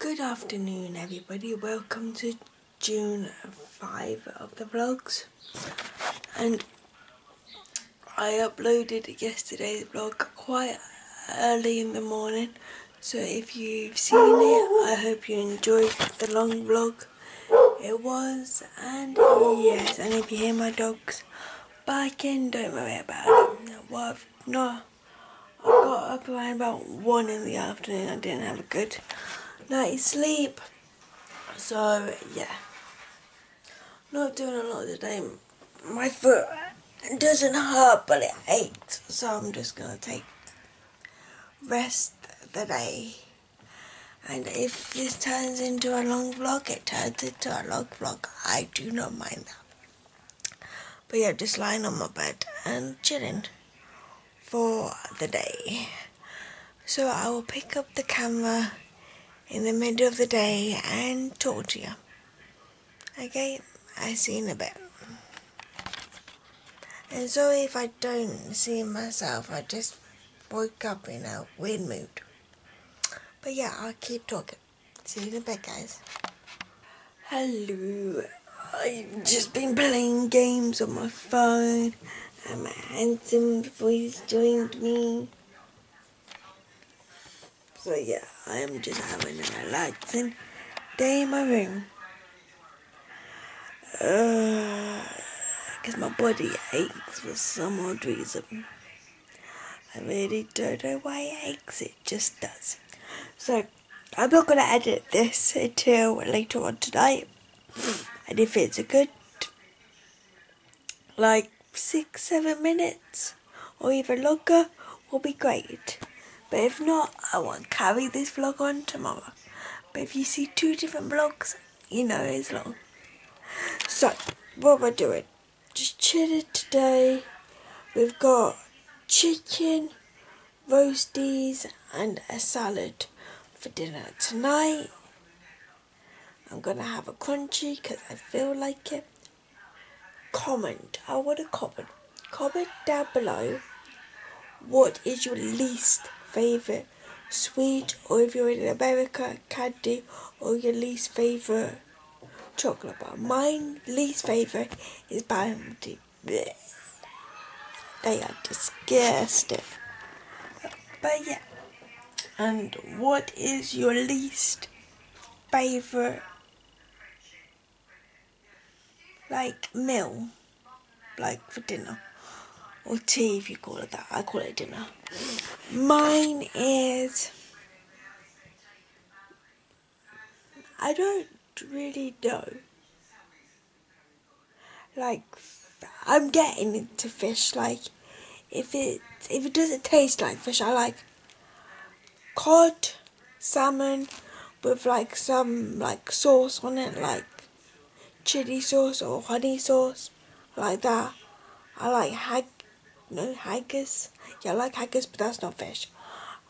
Good afternoon, everybody. Welcome to June 5 of the vlogs. And I uploaded yesterday's vlog quite early in the morning. So if you've seen it, I hope you enjoyed the long vlog. It was, and yes, and if you hear my dogs barking, don't worry about it. Well, I've not, I got up around about 1 in the afternoon. I didn't have a good night's sleep. So, yeah. Not doing a lot today. My foot doesn't hurt, but it aches. So I'm just to take rest the day. And if this turns into a long vlog, it turns into a long vlog. I do not mind that. But yeah, just lying on my bed and chilling for the day. So I will pick up the camera in the middle of the day and talk to you. Okay, I see in a bit. And sorry if I don't see myself, I just woke up in a weird mood. But yeah, I'll keep talking. See you in a bit, guys. Hello. I've just been playing games on my phone, and my handsome voice joined me. So yeah, I am just having a relaxing day in my room. Because uh, my body aches for some odd reason. I really don't know why it aches, it just does. So, I'm not going to edit this until later on tonight. And if it's a good, like, six, seven minutes, or even longer, will be great. But if not, I won't carry this vlog on tomorrow. But if you see two different vlogs, you know it's long. So, what we're doing, just chilling today. We've got chicken, roasties, and a salad for dinner tonight. I'm gonna have a Crunchie because I feel like it. Comment, I want a comment. Comment down below what is your least favourite sweet or if you're in America, candy or your least favourite chocolate bar. Mine least favourite is Bounty. They are disgusting. But yeah. And what is your least favourite like meal? Like for dinner? Or tea if you call it that. I call it dinner. Mine is. I don't really know. Like, I'm getting into fish. Like, if it if it doesn't taste like fish, I like cod, salmon, with like some like sauce on it, like chili sauce or honey sauce, like that. I like hag no haggis. Yeah, I like haggis, but that's not fish.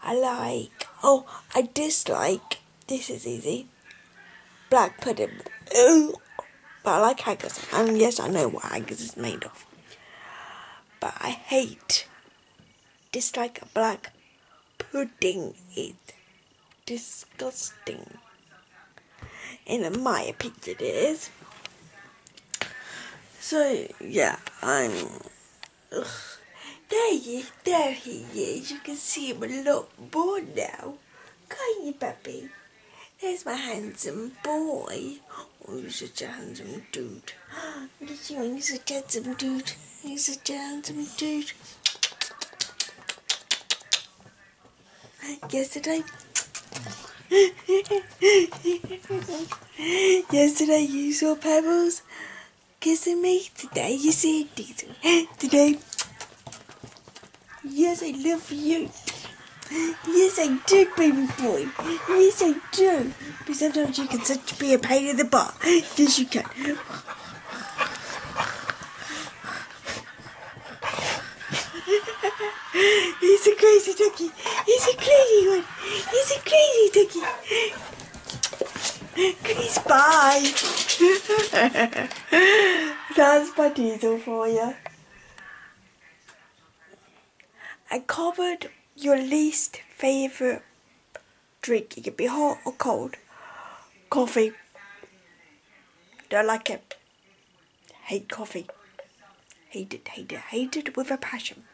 I like. Oh, I dislike. This is easy. Black pudding. Ooh, but I like haggis, and yes, I know what haggis is made of. But I hate. Dislike black pudding. It's disgusting. In my opinion, it is. So yeah, I'm. Ugh. There he, is, there he is. You can see him a lot more now. Can't you, puppy? There's my handsome boy. Oh, you're such a handsome dude. Look at you, he's such a handsome dude. He's such a handsome dude. Yesterday, yesterday you saw Pebbles kissing me. Today you see Diesel. Today Yes, I love you. Yes, I do, baby boy. Yes, I do. But sometimes you can such be a pain in the butt. Yes, you can. He's a crazy ducky. He's a crazy one. He's a crazy ducky. Please bye. That's my diesel for you. I covered your least favorite drink. It could be hot or cold. Coffee. Don't like it. Hate coffee. Hate it, hate it, hate it with a passion.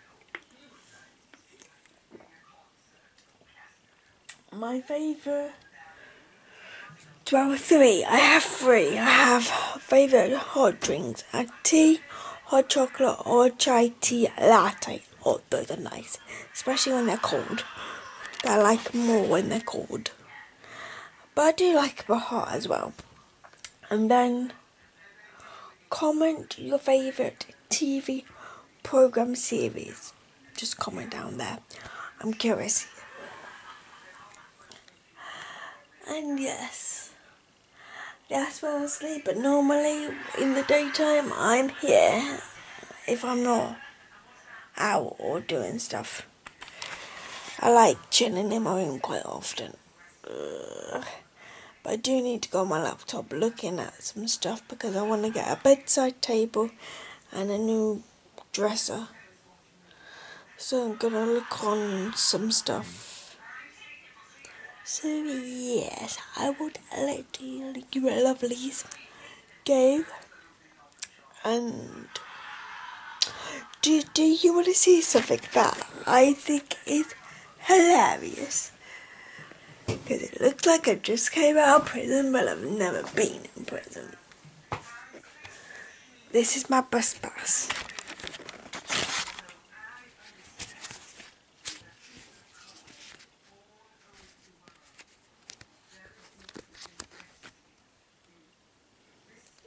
My favourite. Well, three. I have three. I have favourite hot drinks. A tea, hot chocolate, or chai tea latte. Oh, those are nice. Especially when they're cold. I like more when they're cold. But I do like them hot as well. And then comment your favourite TV program series. Just comment down there. I'm curious. And yes, that's where I sleep. But normally in the daytime, I'm here if I'm not out or doing stuff. I like chilling in my room quite often. But I do need to go on my laptop looking at some stuff because I want to get a bedside table and a new dresser. So I'm gonna look on some stuff. So yes, I would like let you, you lovelies go and do, do you want to see something that I think is hilarious? Because it looks like I just came out of prison, but I've never been in prison. This is my bus pass.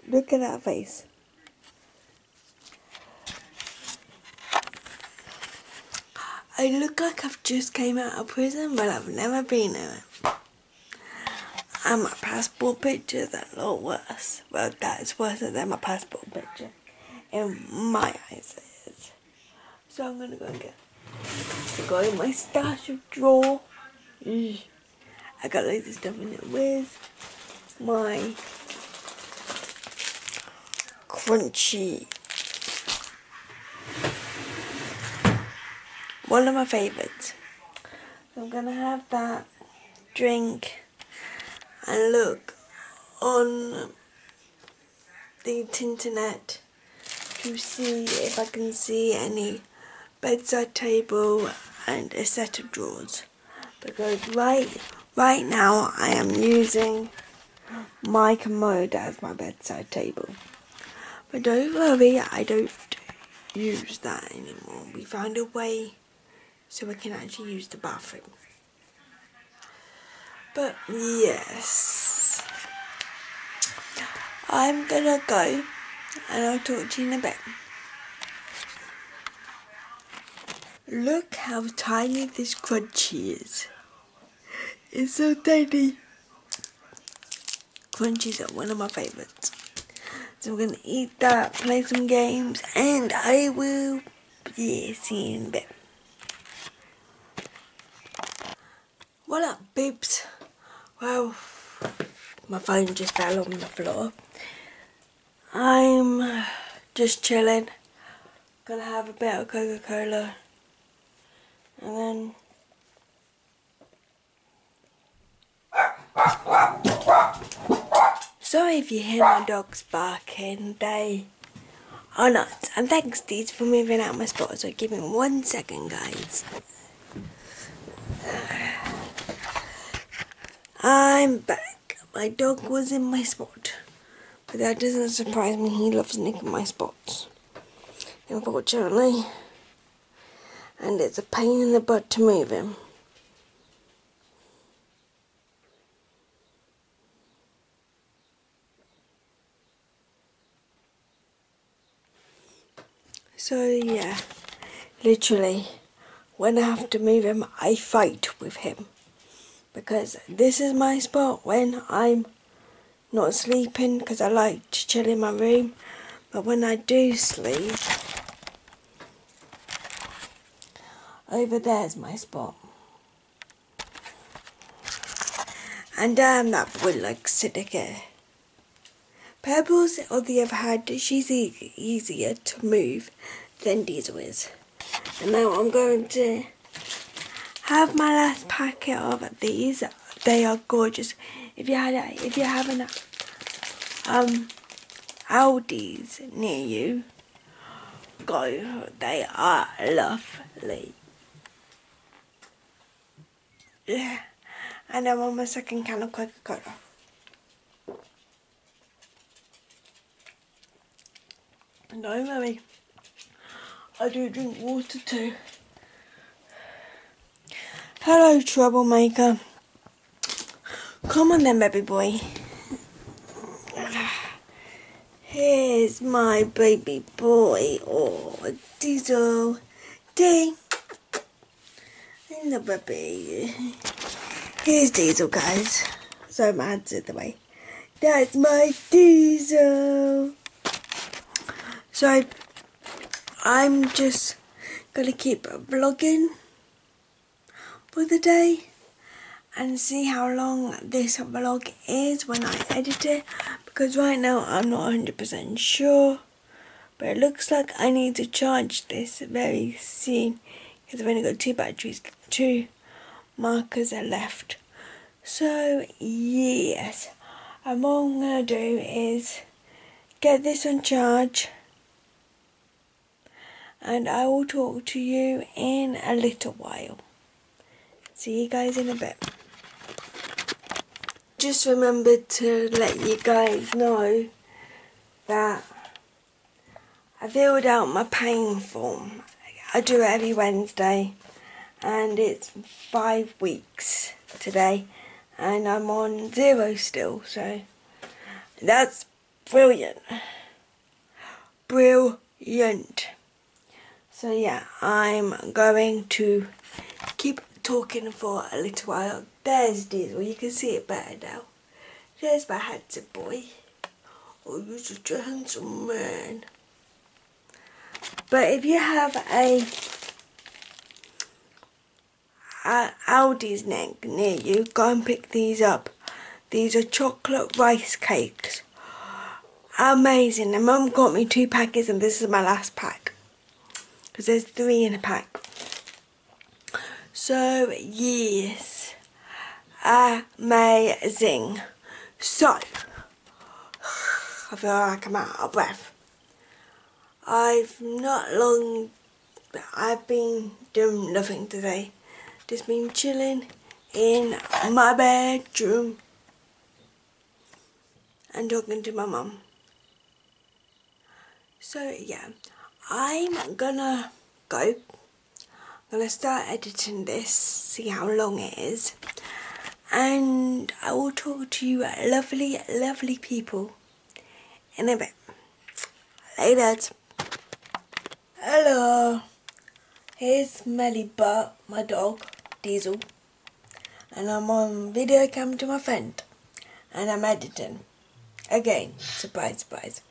Look at that face. I look like I've just came out of prison, but I've never been in it. And my passport picture is a lot worse. Well, that is worse than my passport picture. In my eyes, it is. So I'm gonna go and get go in my stash of drawer. I got loads of stuff in it with my Crunchie one of my favourites. I'm gonna have that drink and look on the internet to see if I can see any bedside table and a set of drawers. Because right right now I am using my commode as my bedside table. But don't worry I don't use that anymore. We found a way so we can actually use the bathroom. But yes, I'm gonna go and I'll talk to you in a bit. Look how tiny this Crunchie is. It's so tiny. Crunchies are one of my favourites. So we're gonna eat that, play some games, and I will yeah, see you in a bit. What up, babes? Well, my phone just fell on the floor. I'm just chilling. Gonna have a bit of Coca Cola. And then. Sorry if you hear my dogs barking, they are nuts. And thanks, Deeds, for moving out my spot. So give me one second, guys. I'm back. My dog was in my spot. But that doesn't surprise me. He loves nicking my spots. Unfortunately. And it's a pain in the butt to move him. So yeah, literally, when I have to move him, I fight with him because this is my spot when I'm not sleeping because I like to chill in my room. But when I do sleep over there's my spot. And um, that boy likes to dig Pebbles on the other hand she's e easier to move than Diesel is and now I'm going to have my last packet of these. They are gorgeous. if you had if you have an um Aldi's near you, go. They are lovely. Yeah, and I'm on my second can of Coca Cola. No, mummy. I do drink water too. Hello, troublemaker. Come on then, baby boy. Here's my baby boy. Oh, Diesel. D. In the baby. Here's Diesel, guys. So my hands in the way. That's my Diesel. So, I'm just gonna keep vlogging for the day and see how long this vlog is when I edit it because right now I'm not 100% sure but it looks like I need to charge this very soon because I've only got two batteries, two markers are left. So yes, and what I'm going to do is get this on charge and I will talk to you in a little while. See you guys in a bit. Just remembered to let you guys know that I filled out my pain form. I do it every Wednesday and it's five weeks today and I'm on zero still so that's brilliant. Brilliant. So yeah, I'm going to keep talking for a little while. There's Diesel, you can see it better now. There's my handsome boy. Oh, you're such a handsome man. But if you have a, a Aldi's neck near you, go and pick these up. These are chocolate rice cakes. Amazing. And mum got me two packets and this is my last pack because there's three in a pack. So, yes, amazing. So, I feel like I'm out of breath. I've not long, I've been doing nothing today. Just been chilling in my bedroom and talking to my mum. So, yeah. I'm gonna go. I'm gonna start editing this, see how long it is, and I will talk to you lovely, lovely people in a bit. Later. Hello. Here's Melly Butt, my dog, Diesel, and I'm on video cam to my friend, and I'm editing. Again, surprise, surprise.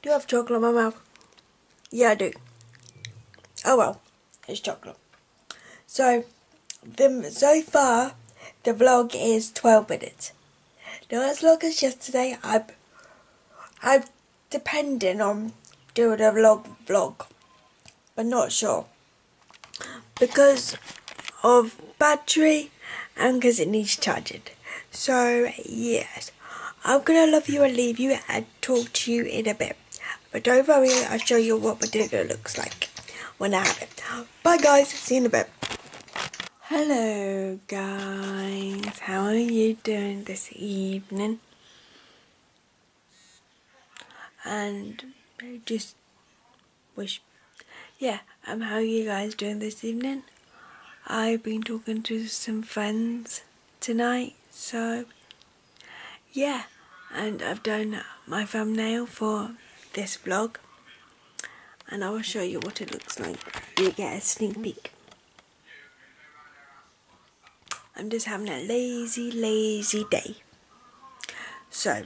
Do you have chocolate in my mouth? Yeah, I do. Oh well, it's chocolate. So, the, so far, the vlog is 12 minutes. Not as long as yesterday. I'm, I'm depending on doing a vlog vlog, but not sure. Because of battery and because it needs charging. So, yes. I'm gonna love you and leave you and talk to you in a bit. But don't worry, I'll show you what potato looks like when I have it. Bye guys, see you in a bit. Hello guys, how are you doing this evening? And just wish, yeah, um, how are you guys doing this evening? I've been talking to some friends tonight, so yeah, and I've done my thumbnail for this vlog and I will show you what it looks like. You get a sneak peek. I'm just having a lazy, lazy day. So,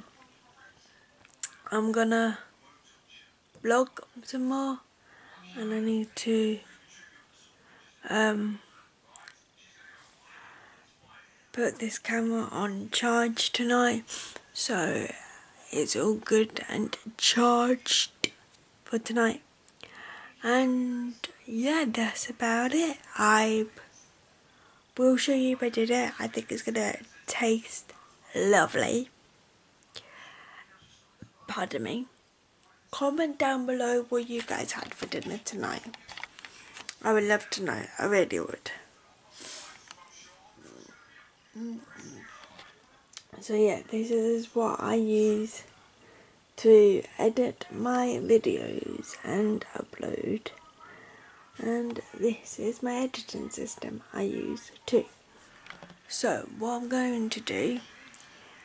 I'm gonna vlog some more and I need to um, put this camera on charge tonight so it's all good and charged for tonight. And yeah, that's about it. I will show you if I did it. I think it's gonna taste lovely. Pardon me. Comment down below what you guys had for dinner tonight. I would love to know. I really would. So yeah, this is what I use to edit my videos and upload. And this is my editing system I use too. So what I'm going to do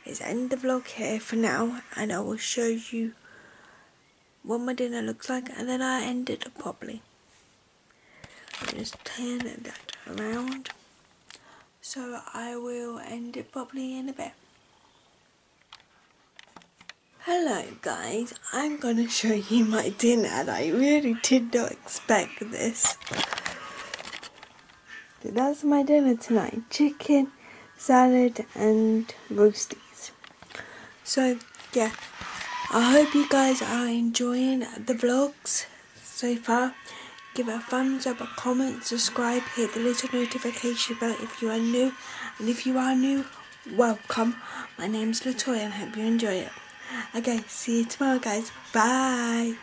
is end the vlog here for now and I will show you what my dinner looks like and then I end it properly. Just turn that around. So I will end it properly in a bit. Hello guys, I'm gonna show you my dinner and I really did not expect this. So that's my dinner tonight, chicken, salad and roasties. So yeah, I hope you guys are enjoying the vlogs so far. Give it a thumbs up, a comment, subscribe, hit the little notification bell if you are new. And if you are new, welcome. My name's Latoya and hope you enjoy it. Okay, see you tomorrow guys. Bye.